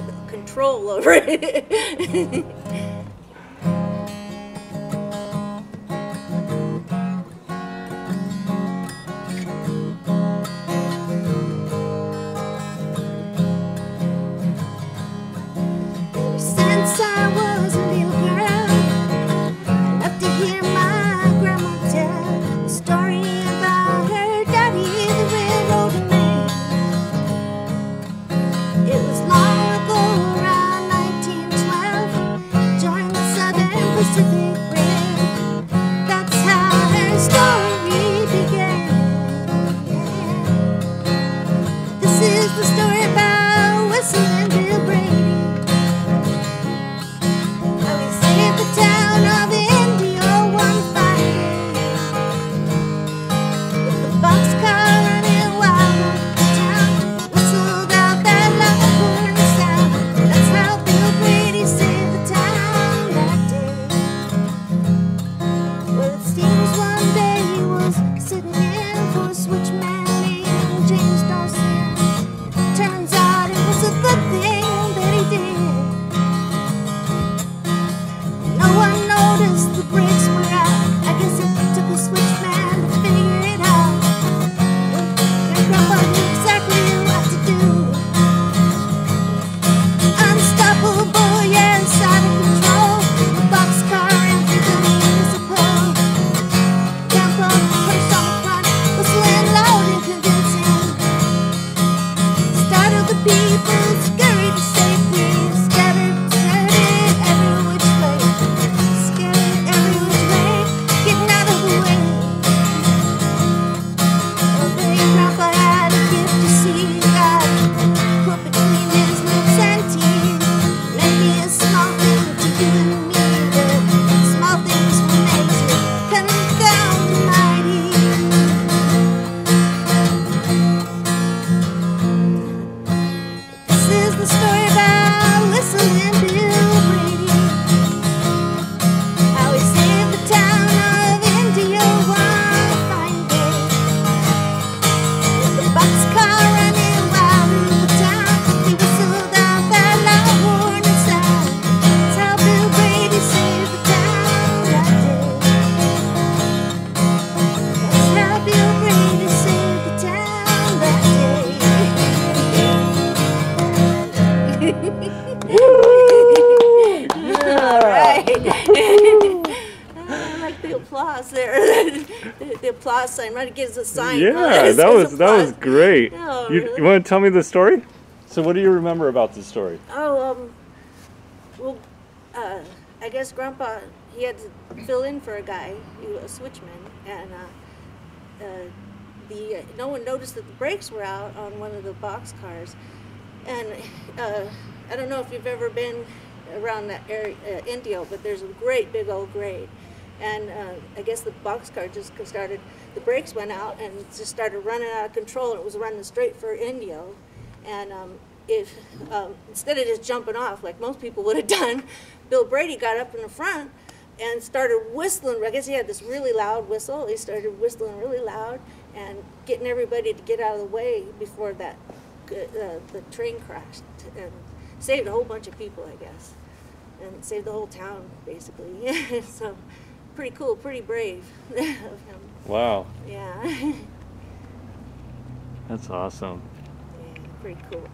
got control over it. story All right. I like the applause there. the, the applause sign. Right, it gives a sign. Yeah, It that says was that was great. Oh, you really? you want to tell me the story? So what do you remember about the story? Oh, um, well, uh, I guess Grandpa he had to fill in for a guy, he was a switchman, and uh, uh, the uh, no one noticed that the brakes were out on one of the box cars, and uh, I don't know if you've ever been around that area, uh, Indio, but there's a great big old grade. And uh, I guess the boxcar just started, the brakes went out and just started running out of control. It was running straight for Indio. And um, if um, instead of just jumping off like most people would have done, Bill Brady got up in the front and started whistling. I guess he had this really loud whistle. He started whistling really loud and getting everybody to get out of the way before that uh, the train crashed and saved a whole bunch of people, I guess, and saved the whole town basically. so pretty cool, pretty brave of him. Wow, Yeah. that's awesome. yeah, pretty cool.